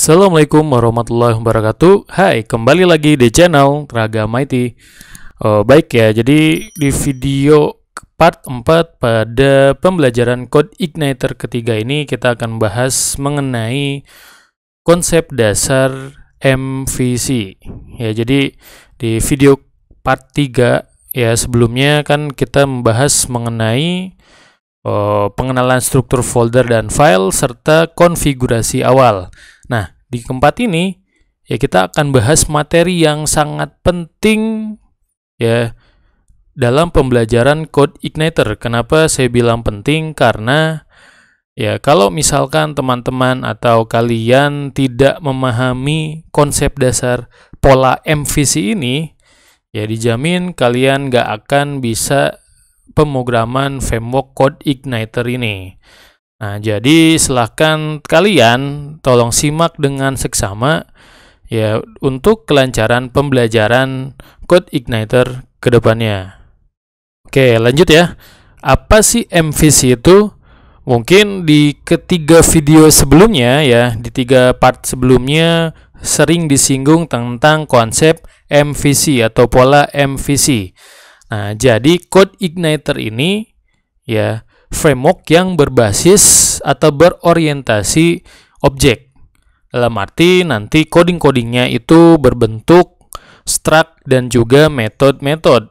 Assalamualaikum warahmatullahi wabarakatuh. Hai, kembali lagi di channel Teraga Mighty oh, Baik ya, jadi di video part 4 pada pembelajaran Code Igniter ketiga ini Kita akan bahas mengenai konsep dasar MVC Ya, jadi di video part 3 ya sebelumnya kan kita membahas mengenai uh, pengenalan struktur folder dan file serta konfigurasi awal. Nah, di keempat ini ya kita akan bahas materi yang sangat penting ya dalam pembelajaran Code Igniter. Kenapa saya bilang penting? Karena ya kalau misalkan teman-teman atau kalian tidak memahami konsep dasar pola MVC ini, ya dijamin kalian nggak akan bisa pemrograman framework Code Igniter ini. Nah, jadi silahkan kalian tolong simak dengan seksama ya untuk kelancaran pembelajaran Code Igniter ke depannya. Oke, lanjut ya. Apa sih MVC itu? Mungkin di ketiga video sebelumnya ya, di tiga part sebelumnya sering disinggung tentang konsep MVC atau pola MVC. Nah, jadi Code Igniter ini ya framework yang berbasis atau berorientasi objek. Dalam arti nanti coding-codingnya itu berbentuk struct dan juga metode-metode.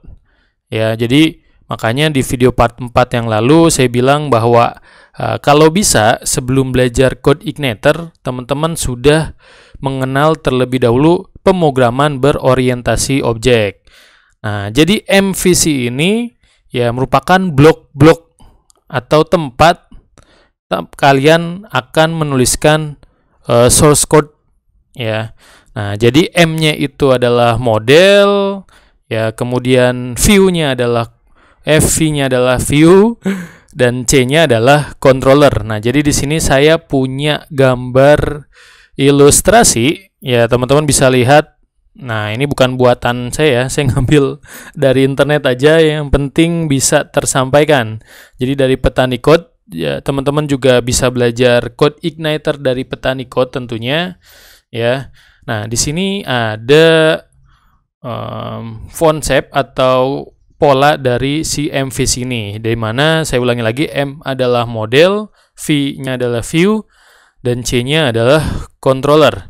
Ya, jadi makanya di video part 4 yang lalu saya bilang bahwa uh, kalau bisa sebelum belajar code igniter, teman-teman sudah mengenal terlebih dahulu pemrograman berorientasi objek. Nah, jadi MVC ini ya merupakan blok-blok atau tempat kalian akan menuliskan uh, source code ya. Nah, jadi M-nya itu adalah model ya, kemudian view-nya adalah FV-nya adalah view dan C-nya adalah controller. Nah, jadi di sini saya punya gambar ilustrasi ya, teman-teman bisa lihat Nah, ini bukan buatan saya, saya ngambil dari internet aja yang penting bisa tersampaikan. Jadi dari petani code, ya teman-teman juga bisa belajar code igniter dari petani code tentunya, ya. Nah, di sini ada um, konsep atau pola dari si MVC ini, dari mana saya ulangi lagi, M adalah model, V-nya adalah view, dan C-nya adalah controller.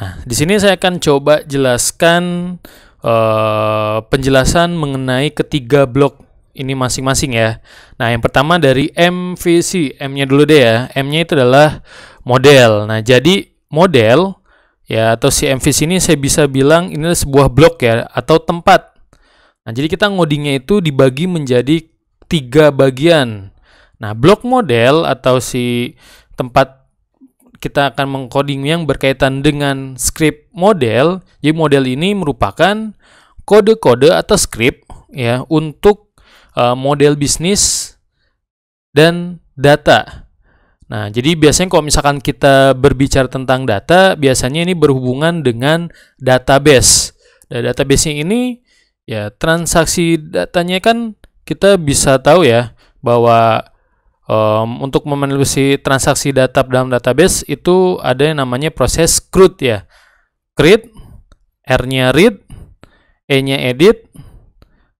Nah, di sini saya akan coba jelaskan uh, penjelasan mengenai ketiga blok ini masing-masing ya. Nah, yang pertama dari MVC, M-nya dulu deh ya. M-nya itu adalah model. Nah, jadi model ya atau si MVC ini saya bisa bilang ini adalah sebuah blok ya atau tempat. Nah, jadi kita ngodingnya itu dibagi menjadi tiga bagian. Nah, blok model atau si tempat kita akan mengcoding yang berkaitan dengan script model. Jadi model ini merupakan kode-kode atau script ya untuk uh, model bisnis dan data. Nah, jadi biasanya kalau misalkan kita berbicara tentang data, biasanya ini berhubungan dengan database. Dan database ini ya transaksi datanya kan kita bisa tahu ya bahwa um, untuk memenuhi transaksi data dalam database itu ada yang namanya proses CRUD ya. Create, R-nya read, E-nya edit,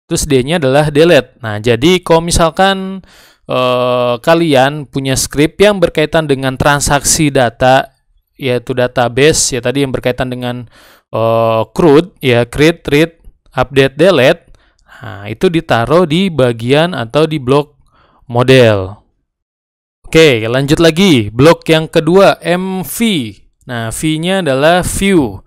terus D-nya adalah delete. Nah, jadi kalau misalkan uh, kalian punya script yang berkaitan dengan transaksi data yaitu database ya tadi yang berkaitan dengan uh, CRUD ya create, read, update, delete. Nah, itu ditaruh di bagian atau di blok model. Oke, lanjut lagi. Blok yang kedua, MV. Nah, V-nya adalah view.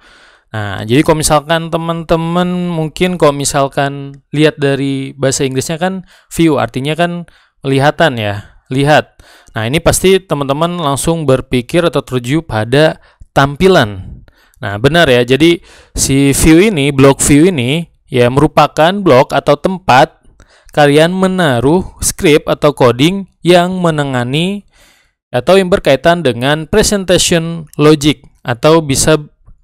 Nah, jadi kalau misalkan teman-teman mungkin kalau misalkan lihat dari bahasa Inggrisnya kan view, artinya kan lihatan ya, lihat. Nah, ini pasti teman-teman langsung berpikir atau tertuju pada tampilan. Nah, benar ya. Jadi si view ini, blok view ini ya merupakan blok atau tempat kalian menaruh script atau coding yang menengani atau yang berkaitan dengan presentation logic atau bisa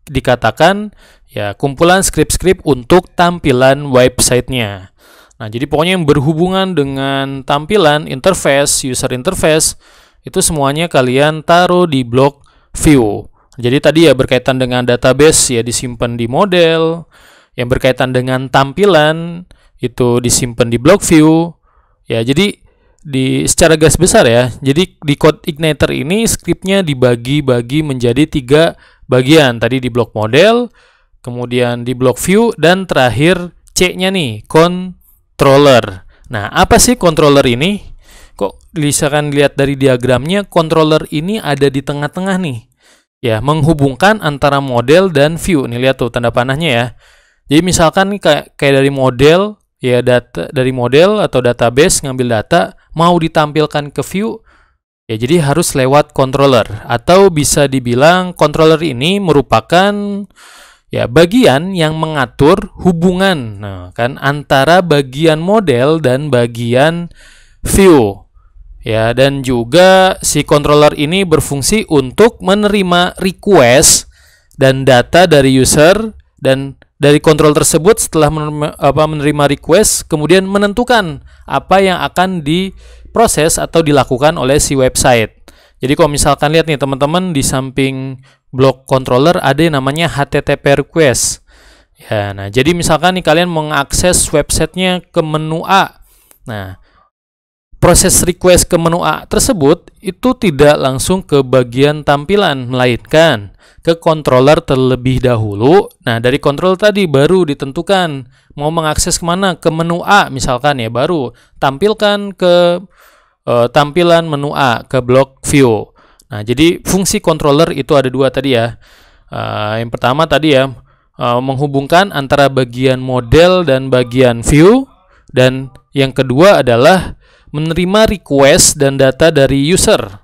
dikatakan ya kumpulan script-script untuk tampilan websitenya. Nah, jadi pokoknya yang berhubungan dengan tampilan interface, user interface itu semuanya kalian taruh di blok view. Jadi tadi ya berkaitan dengan database ya disimpan di model, yang berkaitan dengan tampilan itu disimpan di block view. Ya, jadi di secara gas besar ya. Jadi di code igniter ini scriptnya dibagi-bagi menjadi tiga bagian. Tadi di block model, kemudian di block view dan terakhir C-nya nih, controller. Nah, apa sih controller ini? Kok bisa kan lihat dari diagramnya, controller ini ada di tengah-tengah nih ya menghubungkan antara model dan view. Nih lihat tuh tanda panahnya ya. Jadi misalkan kayak kayak dari model ya data dari model atau database ngambil data mau ditampilkan ke view ya jadi harus lewat controller. Atau bisa dibilang controller ini merupakan ya bagian yang mengatur hubungan nah kan antara bagian model dan bagian view. Ya dan juga si controller ini berfungsi untuk menerima request dan data dari user dan dari kontrol tersebut setelah menerima, apa, menerima request kemudian menentukan apa yang akan diproses atau dilakukan oleh si website. Jadi kalau misalkan lihat nih teman-teman di samping blok controller ada yang namanya HTTP request. Ya, nah jadi misalkan nih kalian mengakses websitenya ke menu A. Nah, proses request ke menu A tersebut itu tidak langsung ke bagian tampilan melainkan ke controller terlebih dahulu. Nah, dari control tadi baru ditentukan mau mengakses ke mana ke menu A misalkan ya baru tampilkan ke uh, tampilan menu A ke block view. Nah, jadi fungsi controller itu ada dua tadi ya. Uh, yang pertama tadi ya uh, menghubungkan antara bagian model dan bagian view dan yang kedua adalah menerima request dan data dari user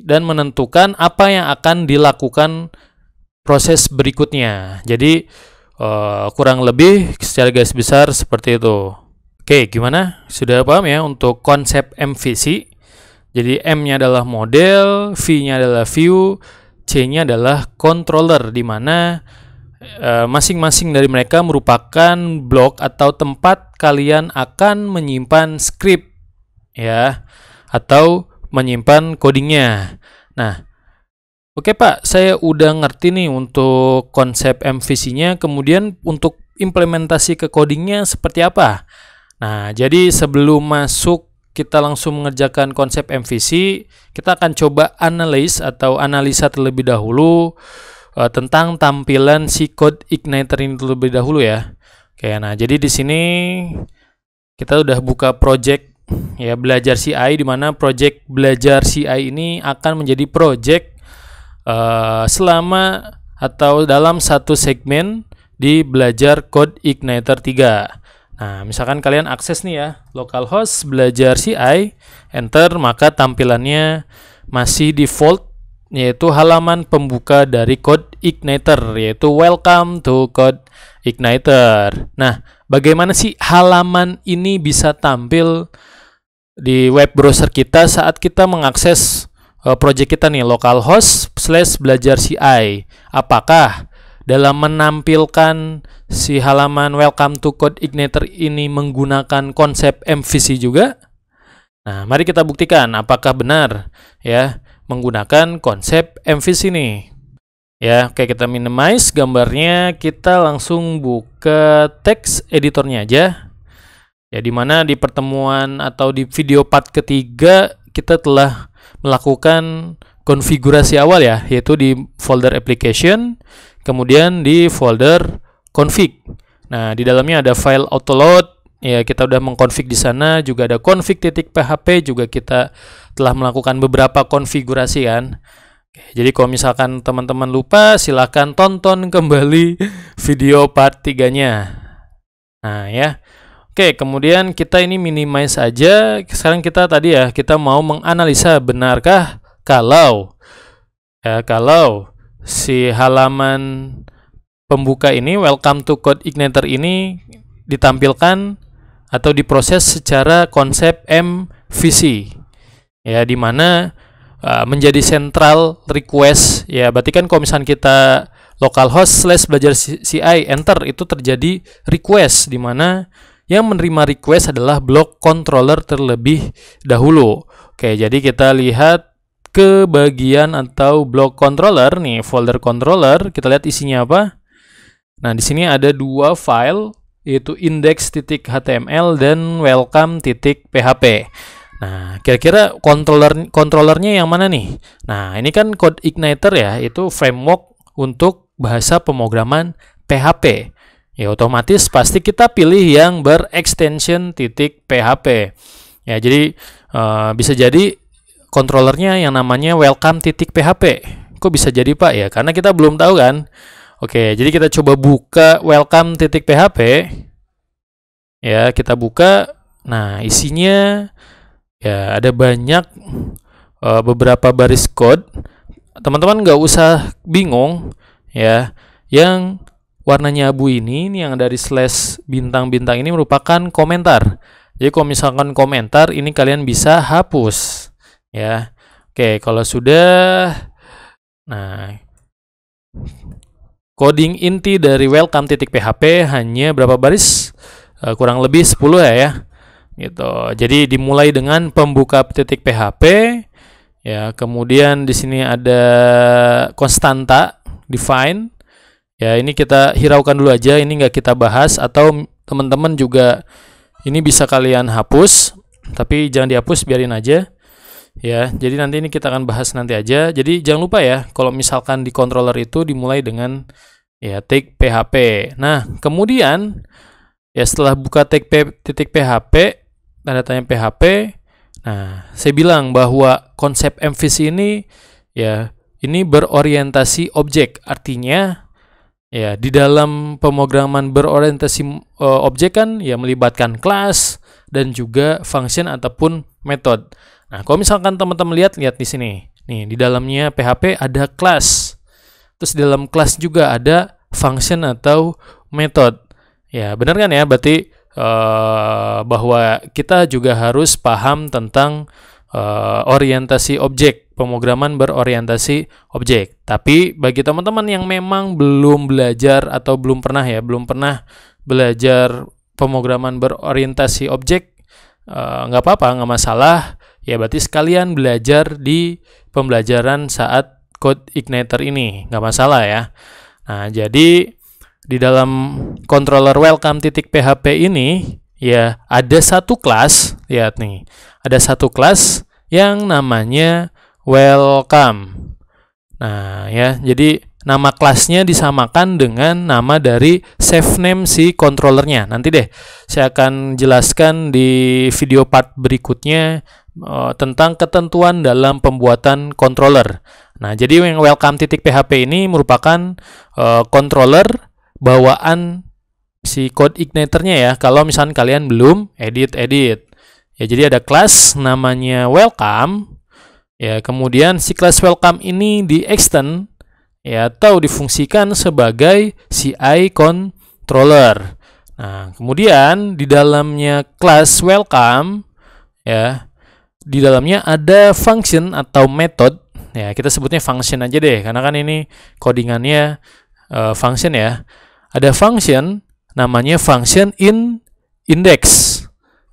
dan menentukan apa yang akan dilakukan proses berikutnya. Jadi uh, kurang lebih secara garis besar seperti itu. Oke, gimana? Sudah paham ya untuk konsep MVC? Jadi M-nya adalah model, V-nya adalah view, C-nya adalah controller di mana eh, masing-masing uh, dari mereka merupakan blok atau tempat kalian akan menyimpan script ya atau menyimpan codingnya. Nah, oke Pak, saya udah ngerti nih untuk konsep MVC-nya, kemudian untuk implementasi ke codingnya seperti apa? Nah, jadi sebelum masuk kita langsung mengerjakan konsep MVC, kita akan coba analis atau analisa terlebih dahulu uh, tentang tampilan si code igniter ini terlebih dahulu ya. Oke, nah jadi di sini kita udah buka project ya belajar CI di mana project belajar CI ini akan menjadi project uh, selama atau dalam satu segmen di belajar code Igniter 3. Nah, misalkan kalian akses nih ya, localhost belajar CI, enter, maka tampilannya masih default yaitu halaman pembuka dari code Igniter yaitu welcome to code Igniter. Nah, bagaimana sih halaman ini bisa tampil di web browser kita saat kita mengakses uh, project kita nih localhost slash belajar CI. Apakah dalam menampilkan si halaman welcome to code igniter ini menggunakan konsep MVC juga? Nah, mari kita buktikan apakah benar ya menggunakan konsep MVC nih. Ya, oke kita minimize gambarnya, kita langsung buka text editornya aja. Ya, di mana di pertemuan atau di video part ketiga kita telah melakukan konfigurasi awal ya, yaitu di folder application, kemudian di folder config. Nah, di dalamnya ada file autoload, ya kita udah mengkonfig di sana, juga ada config.php juga kita telah melakukan beberapa konfigurasi kan. jadi kalau misalkan teman-teman lupa, silahkan tonton kembali video part 3-nya. Nah, ya. Oke, kemudian kita ini minimize saja. Sekarang kita tadi ya, kita mau menganalisa benarkah kalau ya kalau si halaman pembuka ini welcome to code igniter ini ditampilkan atau diproses secara konsep MVC. Ya, di mana uh, menjadi central request ya berarti kan kalau misalnya kita localhost slash belajar CI enter itu terjadi request di mana yang menerima request adalah blok controller terlebih dahulu. Oke, jadi kita lihat ke bagian atau blok controller nih, folder controller. Kita lihat isinya apa. Nah, di sini ada dua file yaitu index.html dan welcome.php. Nah, kira-kira controller controllernya yang mana nih? Nah, ini kan Code Igniter ya, itu framework untuk bahasa pemrograman PHP. Ya, otomatis pasti kita pilih yang berextension titik PHP. Ya, jadi uh, bisa jadi controllernya yang namanya welcome titik PHP. Kok bisa jadi Pak ya? Karena kita belum tahu kan. Oke, jadi kita coba buka welcome titik PHP. Ya, kita buka. Nah, isinya ya ada banyak uh, beberapa baris code teman-teman nggak usah bingung ya yang warnanya abu ini ini yang dari slash bintang-bintang ini merupakan komentar. Jadi kalau misalkan komentar ini kalian bisa hapus ya. Oke kalau sudah nah. Coding inti dari welcome titik php hanya berapa baris? Uh, kurang lebih 10 ya ya. Gitu. Jadi dimulai dengan pembuka titik PHP ya, kemudian di sini ada konstanta define. Ya, ini kita hiraukan dulu aja, ini nggak kita bahas atau teman-teman juga ini bisa kalian hapus, tapi jangan dihapus, biarin aja. Ya, jadi nanti ini kita akan bahas nanti aja. Jadi jangan lupa ya, kalau misalkan di controller itu dimulai dengan ya take PHP. Nah, kemudian ya setelah buka take titik PHP tanda tanya PHP. Nah, saya bilang bahwa konsep MVC ini ya ini berorientasi objek. Artinya ya di dalam pemrograman berorientasi uh, objek kan ya melibatkan kelas dan juga function ataupun metode. Nah, kalau misalkan teman-teman lihat lihat di sini. Nih, di dalamnya PHP ada kelas. Terus di dalam kelas juga ada function atau metode. Ya, benar kan ya? Berarti uh, bahwa kita juga harus paham tentang uh, orientasi objek, pemrograman berorientasi objek. Tapi bagi teman-teman yang memang belum belajar atau belum pernah ya, belum pernah belajar pemrograman berorientasi objek, eh, nggak uh, apa-apa, nggak masalah. Ya berarti sekalian belajar di pembelajaran saat Code Igniter ini, nggak masalah ya. Nah jadi di dalam controller welcome PHP ini ya ada satu kelas lihat nih ada satu kelas yang namanya welcome nah ya jadi nama kelasnya disamakan dengan nama dari save name si controllernya nanti deh saya akan jelaskan di video part berikutnya uh, tentang ketentuan dalam pembuatan controller nah jadi yang welcome titik PHP ini merupakan uh, controller bawaan si code igniternya ya. Kalau misalnya kalian belum edit edit. Ya jadi ada kelas namanya welcome. Ya, kemudian si kelas welcome ini di extend ya atau difungsikan sebagai CI controller. Nah, kemudian di dalamnya kelas welcome ya di dalamnya ada function atau method ya kita sebutnya function aja deh karena kan ini codingannya uh, function ya ada function namanya function in index.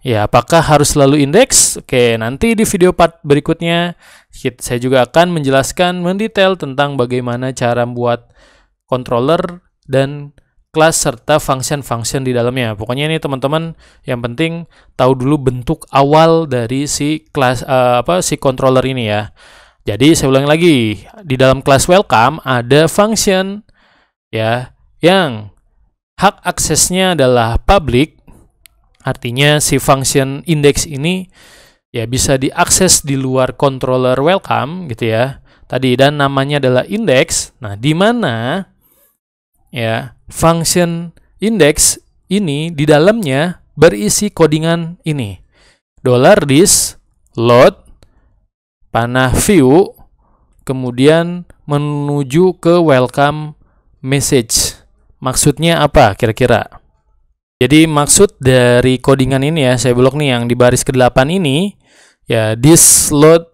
Ya, apakah harus selalu indeks? Oke, nanti di video part berikutnya saya juga akan menjelaskan mendetail tentang bagaimana cara membuat controller dan kelas serta function-function di dalamnya. Pokoknya ini teman-teman yang penting tahu dulu bentuk awal dari si kelas uh, apa si controller ini ya. Jadi saya ulangi lagi, di dalam kelas welcome ada function ya yang hak aksesnya adalah public, artinya si function index ini ya bisa diakses di luar controller welcome gitu ya. Tadi dan namanya adalah index. Nah, di mana ya function index ini di dalamnya berisi codingan ini. Dollar $this load panah view kemudian menuju ke welcome message. Maksudnya apa kira-kira? Jadi maksud dari codingan ini ya, saya blok nih yang di baris ke-8 ini, ya this load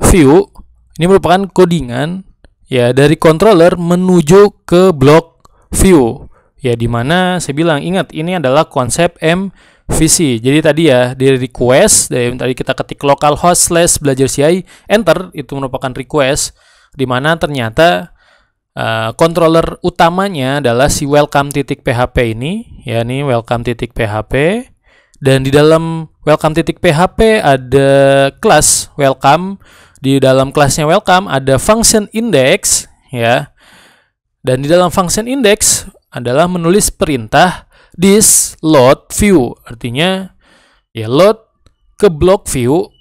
view ini merupakan codingan ya dari controller menuju ke blok view. Ya di mana saya bilang ingat ini adalah konsep M VC. Jadi tadi ya di request dari tadi kita ketik localhost slash belajar CI enter itu merupakan request di mana ternyata controller utamanya adalah si welcome titik PHP ini ya ini welcome titik PHP dan di dalam welcome titik PHP ada kelas welcome. Di dalam kelasnya welcome ada function index ya. Dan di dalam function index adalah menulis perintah this load view. Artinya ya load ke block view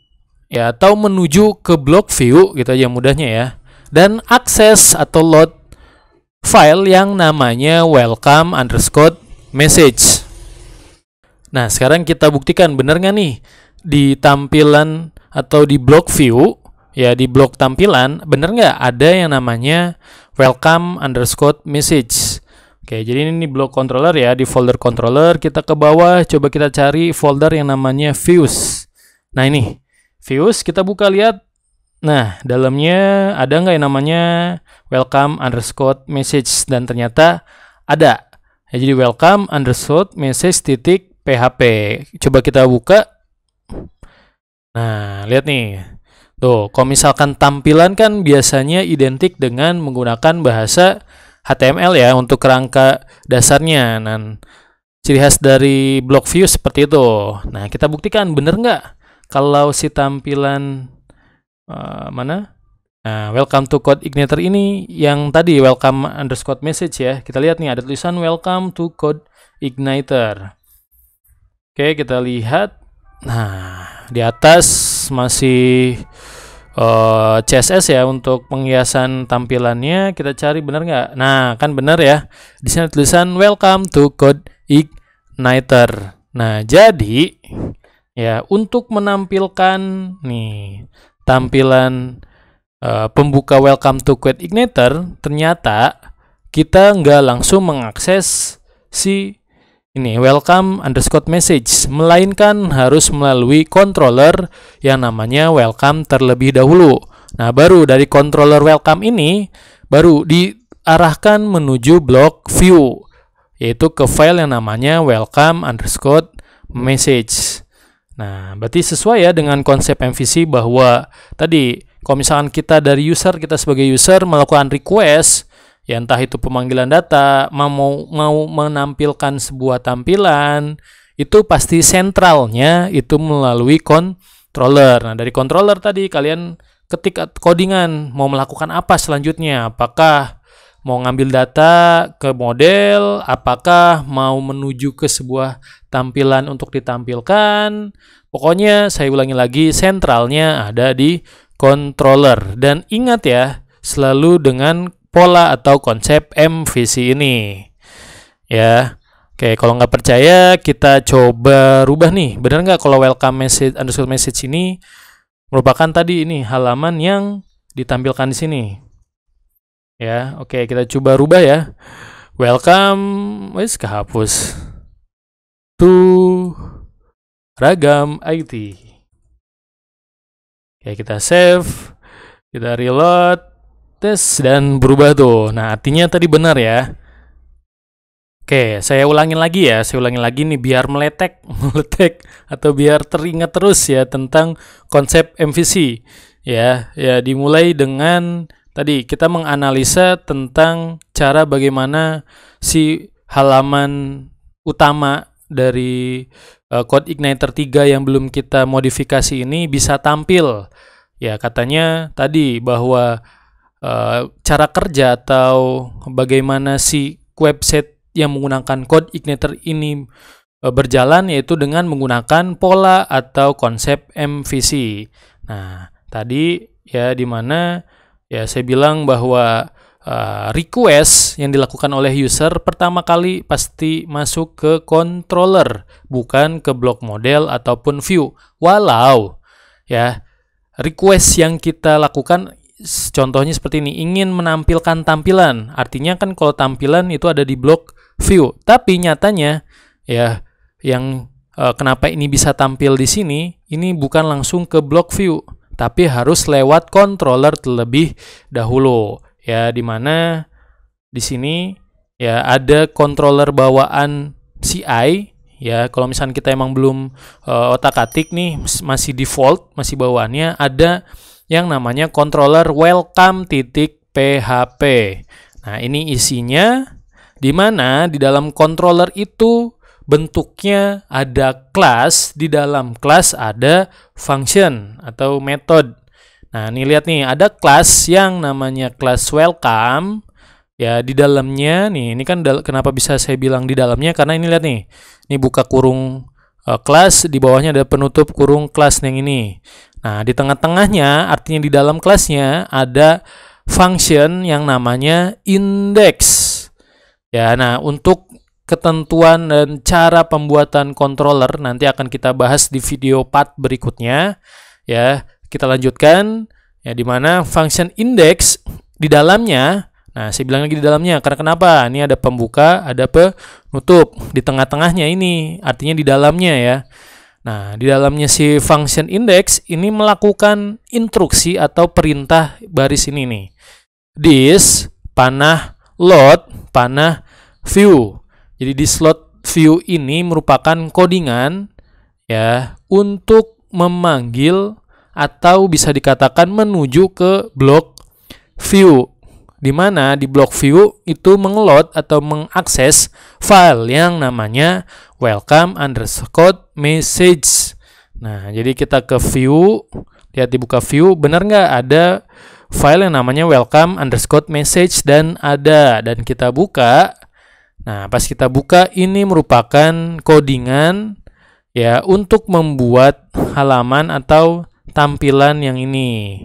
ya atau menuju ke block view gitu aja mudahnya ya. Dan akses atau load file yang namanya welcome underscore message nah sekarang kita buktikan bener nggak nih di tampilan atau di block view ya di blok tampilan bener nggak ada yang namanya welcome underscore message Oke, jadi ini blok controller ya. Di folder controller kita ke bawah, coba kita cari folder yang namanya views. Nah ini, views kita buka lihat. Nah, dalamnya ada nggak yang namanya welcome underscore message dan ternyata ada. Ya, jadi welcome underscore message titik php. Coba kita buka. Nah, lihat nih. Tuh, kalau misalkan tampilan kan biasanya identik dengan menggunakan bahasa HTML ya untuk kerangka dasarnya. Dan ciri khas dari block view seperti itu. Nah, kita buktikan bener nggak kalau si tampilan uh, mana? Nah, welcome to code igniter ini yang tadi welcome underscore message ya. Kita lihat nih ada tulisan welcome to code igniter. Oke, kita lihat. Nah, di atas masih uh, eh, CSS ya untuk penghiasan tampilannya kita cari benar nggak? Nah kan benar ya di sini tulisan Welcome to Code Igniter. Nah jadi ya untuk menampilkan nih tampilan uh, pembuka Welcome to Code Igniter ternyata kita nggak langsung mengakses si ini welcome underscore message melainkan harus melalui controller yang namanya welcome terlebih dahulu. Nah baru dari controller welcome ini baru diarahkan menuju block view yaitu ke file yang namanya welcome underscore message nah berarti sesuai ya dengan konsep MVC bahwa tadi kalau misalkan kita dari user kita sebagai user melakukan request ya entah itu pemanggilan data mau mau menampilkan sebuah tampilan itu pasti sentralnya itu melalui controller. Nah, dari controller tadi kalian ketik codingan mau melakukan apa selanjutnya? Apakah mau ngambil data ke model, apakah mau menuju ke sebuah tampilan untuk ditampilkan? Pokoknya saya ulangi lagi sentralnya ada di controller dan ingat ya selalu dengan pola atau konsep MVC ini. Ya. Oke, kalau nggak percaya kita coba rubah nih. Benar nggak kalau welcome message underscore message ini merupakan tadi ini halaman yang ditampilkan di sini. Ya, oke kita coba rubah ya. Welcome, wes kehapus. To ragam IT. Oke, kita save, kita reload, tes dan berubah tuh. Nah, artinya tadi benar ya. Oke, saya ulangin lagi ya. Saya ulangin lagi nih biar meletek, meletek atau biar teringat terus ya tentang konsep MVC. Ya, ya dimulai dengan tadi kita menganalisa tentang cara bagaimana si halaman utama dari uh, code igniter 3 yang belum kita modifikasi ini bisa tampil. Ya, katanya tadi bahwa Eh, cara kerja atau bagaimana si website yang menggunakan code igniter ini uh, berjalan yaitu dengan menggunakan pola atau konsep MVC. Nah, tadi ya di mana ya saya bilang bahwa uh, request yang dilakukan oleh user pertama kali pasti masuk ke controller bukan ke block model ataupun view. Walau ya request yang kita lakukan contohnya seperti ini, ingin menampilkan tampilan. Artinya kan kalau tampilan itu ada di blok view. Tapi nyatanya ya yang uh, kenapa ini bisa tampil di sini, ini bukan langsung ke blok view, tapi harus lewat controller terlebih dahulu. Ya, di mana di sini ya ada controller bawaan CI ya kalau misalnya kita emang belum uh, otak-atik nih masih default masih bawaannya ada yang namanya controller welcome titik php nah ini isinya di mana? Di dalam controller itu bentuknya ada kelas, di dalam kelas ada function atau method. Nah, ini lihat nih, ada kelas yang namanya kelas welcome. Ya, di dalamnya nih, ini kan kenapa bisa saya bilang di dalamnya karena ini lihat nih. Ini buka kurung uh, kelas, di bawahnya ada penutup kurung kelas yang ini. Nah, di tengah-tengahnya artinya di dalam kelasnya ada function yang namanya index. Ya, nah untuk ketentuan dan cara pembuatan controller nanti akan kita bahas di video part berikutnya. Ya, kita lanjutkan ya di mana function index di dalamnya Nah, saya bilang lagi di dalamnya karena kenapa? Ini ada pembuka, ada penutup. Di tengah-tengahnya ini artinya di dalamnya ya. Nah, di dalamnya si function index ini melakukan instruksi atau perintah baris ini nih. This panah load panah view. Jadi di slot view ini merupakan codingan ya untuk memanggil atau bisa dikatakan menuju ke blok view di mana di blok view itu mengelot atau mengakses file yang namanya welcome underscore message. Nah, jadi kita ke view, lihat dibuka view, benar nggak ada file yang namanya welcome underscore message dan ada dan kita buka Nah, pas kita buka ini merupakan codingan ya untuk membuat halaman atau tampilan yang ini.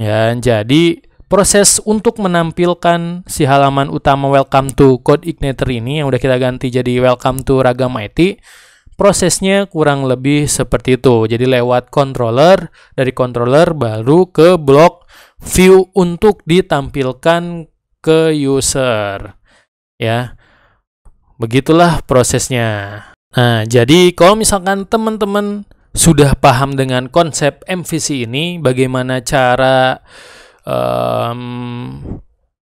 Ya, jadi proses untuk menampilkan si halaman utama welcome to code igniter ini yang udah kita ganti jadi welcome to ragam IT prosesnya kurang lebih seperti itu. Jadi lewat controller, dari controller baru ke blok view untuk ditampilkan ke user. Ya. Begitulah prosesnya. Nah, jadi kalau misalkan teman-teman sudah paham dengan konsep MVC ini, bagaimana cara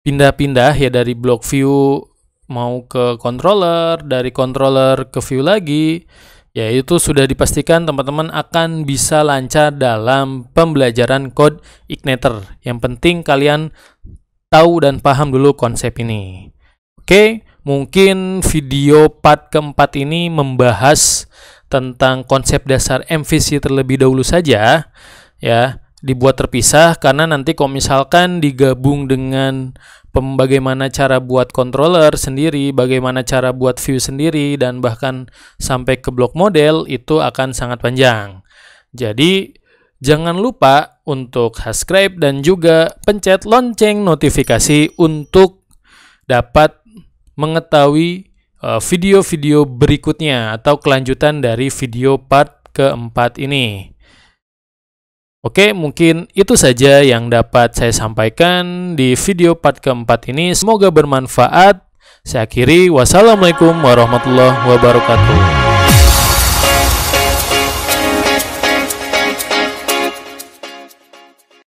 pindah-pindah um, ya dari block view mau ke controller, dari controller ke view lagi, ya itu sudah dipastikan teman-teman akan bisa lancar dalam pembelajaran code Igniter. Yang penting kalian tahu dan paham dulu konsep ini. Oke, Mungkin video part keempat ini membahas tentang konsep dasar MVC terlebih dahulu saja ya dibuat terpisah karena nanti kalau misalkan digabung dengan bagaimana cara buat controller sendiri, bagaimana cara buat view sendiri dan bahkan sampai ke blok model itu akan sangat panjang. Jadi jangan lupa untuk subscribe dan juga pencet lonceng notifikasi untuk dapat mengetahui uh, video-video berikutnya atau kelanjutan dari video part keempat ini. Oke, mungkin itu saja yang dapat saya sampaikan di video part keempat ini. Semoga bermanfaat. Saya akhiri. Wassalamualaikum warahmatullahi wabarakatuh.